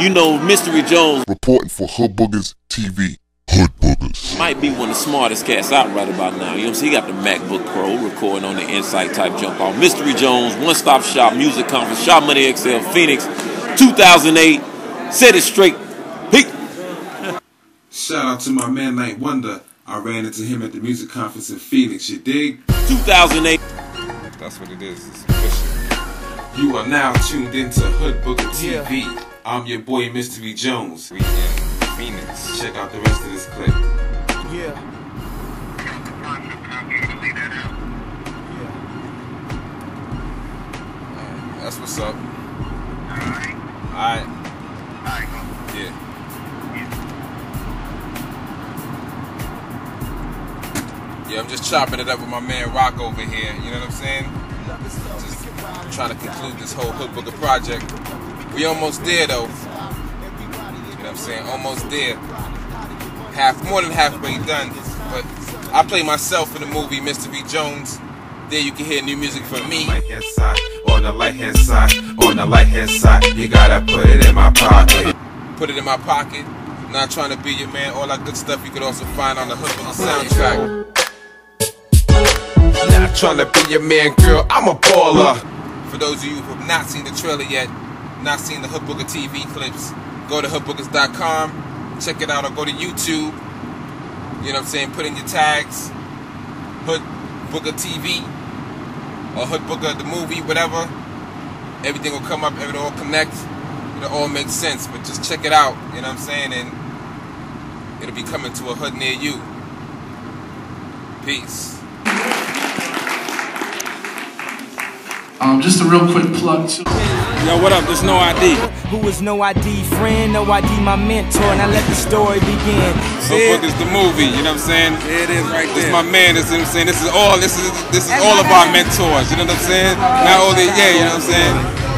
You know, Mystere Jones reporting for Hood Boogas TV. Hood Boogas. might be one of the smartest cats out right about now. You know what He got the MacBook Pro recording on the Insight type jump off. Mystere Jones, one stop shop, music conference, Shop Money XL, Phoenix, 2008. Set it straight. Peace. Shout out to my man 9th Wonder. I ran into him at the music conference in Phoenix. You dig? 2008. That's what it is. It's official. You are now tuned into Hood Booker TV. I'm your boy Mystere Jones. We in Phoenix. Check out the rest of this clip. Yeah. That's what's up. Alright. Yeah. Yeah, I'm just chopping it up with my man Rock over here. You know what I'm saying? Just trying to conclude this whole Hood Booker project. We almost there though. You know what I'm saying? Almost there. Half more than halfway done. But I play myself in the movie Mr. B. Jones. There you can hear new music from me. Right hand side, on the right hand side, on the right hand side, you gotta put it in my pocket. Put it in my pocket. Not trying to be your man, all that good stuff you could also find on the hook Hood the soundtrack. Not trying to be your man, girl, I'm a baller. For those of you who have not seen the trailer yet, not seen the Hood Booker TV clips, go to hoodbookers.com, check it out, or go to YouTube. You know what I'm saying? Put in your tags, Hood Booker TV, or Hood Booker the movie, whatever. Everything will come up, everything will connect. It'll all make sense, but just check it out, you know what I'm saying? And it'll be coming to a hood near you. Peace. Um, just a real quick plug too. Yo, what up? There's no ID. Who is no ID friend, no ID my mentor, and I let the story begin. Hood Book is the movie, you know what I'm saying? There it is right This is there. my man, this is what I'm saying. This is all this is this is all of our mentors, you know what I'm saying? Not only yeah, you know what I'm saying?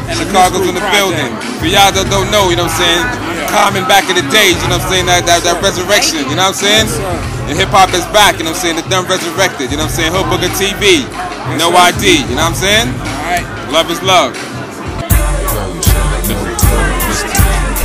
And the Chicago's in the Mystery building. Project. For y'all that don't know, you know what I'm saying? Common back in the days, you know what I'm saying? That, that, that resurrection, you know what I'm saying? And hip hop is back, you know what I'm saying? The done resurrected, you know what I'm saying? Hood Booker TV, no ID, you know what I'm saying? Alright. Love is love.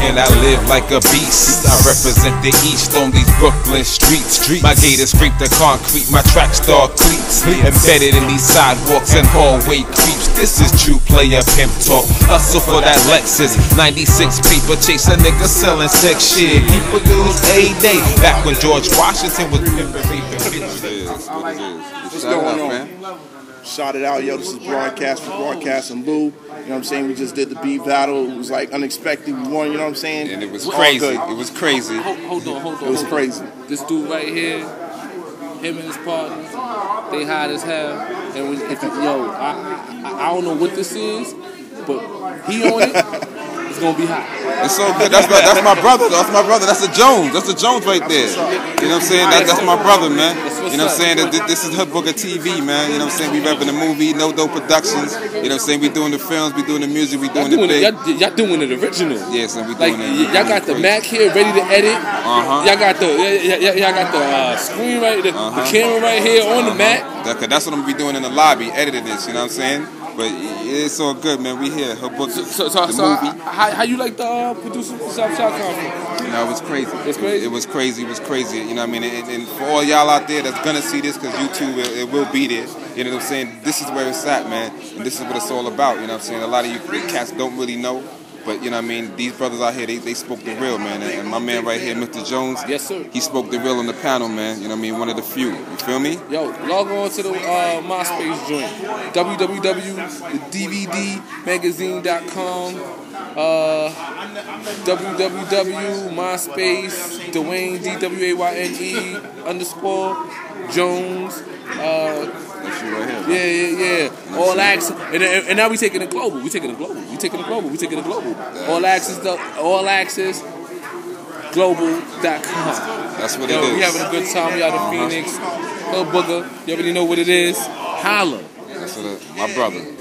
And I live like a beast. I represent the East on these Brooklyn streets. My gators scrape the concrete, my track star cleats. Embedded in these sidewalks and hallway creeps. This is true player pimp talk. Hustle for that Lexus. 96 paper chase, a nigga selling sex shit. People use A Day. Back when George Washington was pimping bitches. What's going on? Shout it out, yo. This is broadcast for broadcast and Lou. You know what I'm saying? We just did the beat battle. It was like unexpected. We won. You know what I'm saying? And it was crazy. good. It was crazy. Hold, hold on, hold on. It was crazy. This dude right here, him and his partners, they hot as hell. And when, if yo, I, I I don't know what this is, but he on it, it's gonna be hot. It's so good. That's my, that's my brother. That's my brother. That's a Jones. That's a Jones right there. You know what I'm saying? That, that's my brother, man. You know what I'm saying? That This is Hood Booker TV, man. You know what I'm saying? We repping the movie, No Dope Productions. You know what I'm saying? We doing the films, we doing the music, we doing the doing it, big. y'all, y'all doing it original. Yes, and we doing y- it. y'all got the Mac here ready to edit. Uh-huh. Y'all got the y'all got the uh, screen right, the, the camera right here on the Mac. That, that's what I'm gonna be doing in the lobby, editing this. You know what I'm saying? But it's all good, man. We here. Her Booker, So, so, the so movie. how, how you like the uh, producer for South Shop Conference? You know, it was crazy. It's crazy? It was crazy. It was crazy. You know what I mean? And, and for all y'all out there that's gonna see this, because YouTube, it, it will be there. You know what I'm saying? This is where it's at, man. And this is what it's all about. You know what I'm saying? A lot of you cats don't really know. But you know what I mean? These brothers out here, they, they spoke the real, man. And, and my man right here, Mr. Jones, Yes, sir. he spoke the real on the panel, man. You know what I mean? One of the few. You feel me? Yo, log on to the uh, MySpace joint. www.dvdmagazine.com. Uh, www.myspace Dwayne D W A Y N E underscore Jones. Uh, right here. yeah, yeah, yeah. All access, and, and, now we taking it global. We taking it global. We taking it global. We taking it global. All access, the all access, global.com. That's what Yo, it is. we having a good time. We out in uh-huh. Phoenix. Little booger. You already know what it is. Holla. That's what it, my brother.